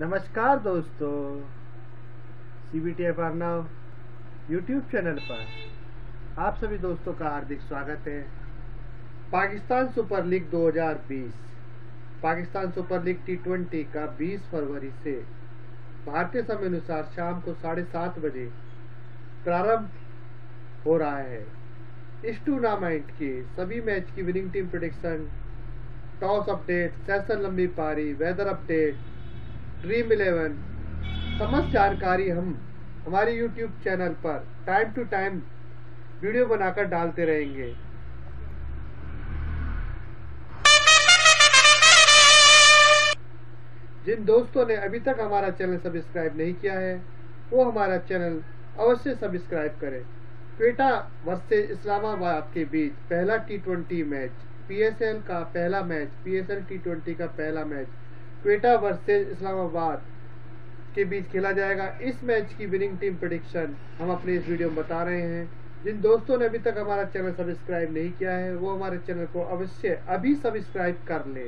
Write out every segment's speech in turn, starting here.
नमस्कार दोस्तों C B T F Arnav YouTube channel पर आप सभी दोस्तों का हार्दिक स्वागत है। Pakistan super league 2020 Pakistan super league T twenty का 20 फरवरी से भारतीय समय अनुसार शाम को साढ़े सात बजे प्रारंभ हो रहा है। इस टूर्नामेंट के सभी मैच की winning team prediction toss update session लंबी पारी वेदर अपडेट ड्रीम इलेवन समस्त जानकारी हम हमारे यूट्यूब चैनल पर टाइम टू टाइम वीडियो बनाकर डालते रहेंगे। जिन दोस्तों ने अभी तक हमारा चैनल सब्सक्राइब नहीं किया है, वो हमारा चैनल अवश्य सब्सक्राइब करें। क्वेटा वर्सेज इस्लामाबाद के बीच पहला टी ट्वेंटी मैच पीएसएल का पहला मैच पीएसएल टी ट्वेंटी का पहला मैच क्वेटा वर्सेज इस्लामाबाद के बीच खेला जाएगा। इस मैच की विनिंग टीम प्रोडिक्शन हम अपने इस वीडियो में बता रहे हैं। जिन दोस्तों ने अभी तक हमारा चैनल सब्सक्राइब नहीं किया है, वो हमारे चैनल को अवश्य अभी सब्सक्राइब कर ले।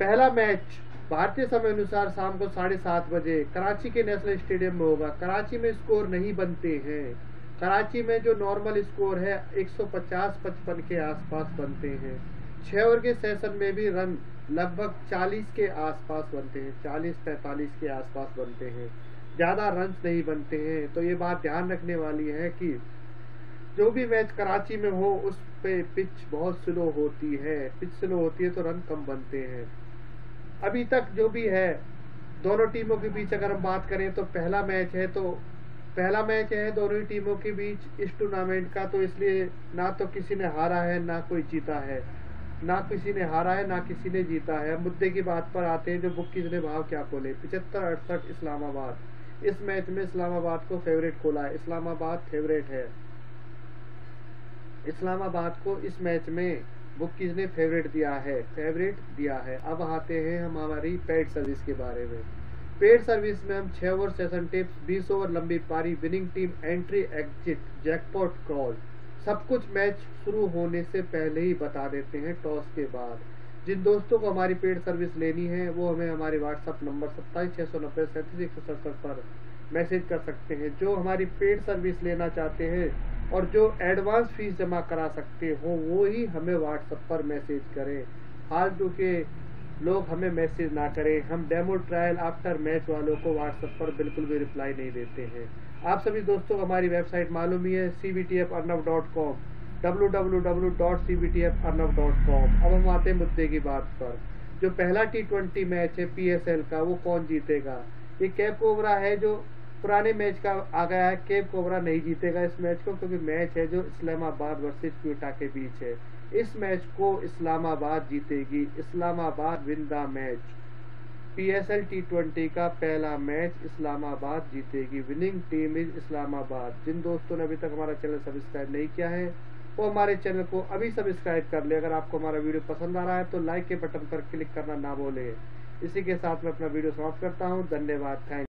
पहला मैच भारतीय समय अनुसार शाम को साढ़े सात बजे कराची के नेशनल स्टेडियम में होगा। कराची में स्कोर नहीं बनते हैं। कराची में जो नॉर्मल स्कोर है 150-55 के आसपास बनते हैं। छह ओवर के सेशन में भी रन लगभग 40 के आसपास बनते हैं 40-45 के आसपास बनते हैं। ज़्यादा रन नहीं बनते हैं। तो ये बात ध्यान रखने वाली है कि जो भी मैच कराची में हो, उस पे पिच बहुत स्लो होती है। पिच स्लो होती है तो रन कम बनते हैं। अभी तक जो भी है, दोनों टीमों के बीच अगर हम बात करें तो पहला मैच है तो पहला मैच है दोनों ही टीमों के बीच इस टूर्नामेंट का तो इसलिए ना तो किसी ने हारा है, ना कोई जीता है। ना किसी ने हारा है, ना किसी ने जीता है। मुद्दे की बात पर आते हैं, जो बुक्कीज ने भाव क्या खोले पिछहत्तर अड़सठ, इस्लामाबाद। इस मैच में इस्लामाबाद को फेवरेट खोला है। इस्लामाबाद फेवरेट है। इस्लामाबाद को इस मैच में बुक्कीज ने फेवरेट दिया है। फेवरेट दिया है। अब आते हैं हम हमारी पेड सर्विस के बारे में। पेड सर्विस में हम छह ओवर सेशन टिप्स बीस ओवर लंबी पारी winning team entry exit jackpot call सब कुछ मैच शुरू होने से पहले ही बता देते हैं टॉस के बाद। जिन दोस्तों को हमारी पेड सर्विस लेनी है, वो हमें हमारे व्हाट्सअप नंबर सत्ताईस, छह सौ नब्बे एक सौ सड़सठ पर मैसेज कर सकते हैं। जो हमारी पेड सर्विस लेना चाहते हैं और जो एडवांस फ़ीस जमा करा सकते हो, वो ही हमें व्हाट्सएप पर मैसेज करें। फालतू के लोग हमें मैसेज ना करें। हम डेमो ट्रायल आफ्टर मैच वालों को व्हाट्सएप पर बिल्कुल भी रिप्लाई नहीं देते हैं। आप सभी दोस्तों को हमारी वेबसाइट मालूम ही है C B T F Arnav dot com W W W dot C B T F Arnav dot com अब हम आते हैं मुद्दे की बात पर। जो पहला टी ट्वेंटी मैच है पी एस एल का, वो कौन जीतेगा? ये कैप कोबरा है जो पुराने मैच का आ गया है। केप कोबरा नहीं जीतेगा इस मैच को, क्योंकि मैच है जो इस्लामाबाद वर्सेज क्यूटा के बीच है। इस मैच को इस्लामाबाद जीतेगी। Islamabad win the match PSL T twenty का पहला मैच इस्लामाबाद जीतेगी। Winning team is Islamabad. जिन दोस्तों ने अभी तक हमारा चैनल सब्सक्राइब नहीं किया है, वो हमारे चैनल को अभी सब्सक्राइब कर ले। अगर आपको हमारा वीडियो पसंद आ रहा है तो लाइक के बटन पर क्लिक करना ना भूले। इसी के साथ मैं अपना वीडियो समाप्त करता हूँ। धन्यवाद। थैंक